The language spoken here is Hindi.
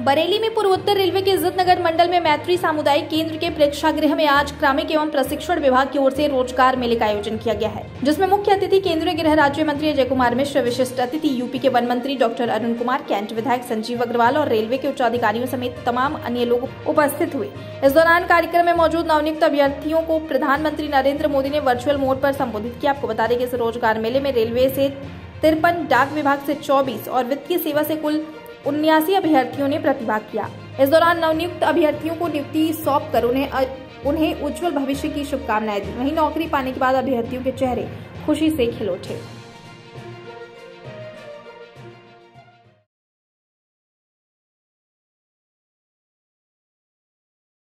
बरेली में पूर्वोत्तर रेलवे के इज़्ज़त नगर मंडल में मैत्री सामुदायिक केंद्र के प्रेक्षागृह में आज क्रमिक एवं प्रशिक्षण विभाग की ओर से रोज़गार मेले का आयोजन किया गया है, जिसमें मुख्य अतिथि केंद्रीय गृह राज्य मंत्री अजय कुमार मिश्र, विशिष्ट अतिथि यूपी के वन मंत्री डॉक्टर अरुण कुमार, कैंट विधायक संजीव अग्रवाल और रेलवे के उच्च अधिकारियों समेत तमाम अन्य लोग उपस्थित हुए। इस दौरान कार्यक्रम में मौजूद नवनियुक्त अभ्यर्थियों को प्रधानमंत्री नरेंद्र मोदी ने वर्चुअल मोड आरोप संबोधित किया। आपको बता दें कि इस रोज़गार मेले में रेलवे ऐसी तिरपन डाक विभाग से 24 और वित्तीय सेवा से कुल उन्यासी अभ्यर्थियों ने प्रतिभाग किया। इस दौरान नवनियुक्त अभ्यर्थियों को नियुक्ति सौंप कर उन्हें उन्हें उज्जवल भविष्य की शुभकामनाएँ दी। वहीं नौकरी पाने के बाद अभ्यर्थियों के चेहरे खुशी से खिल उठे।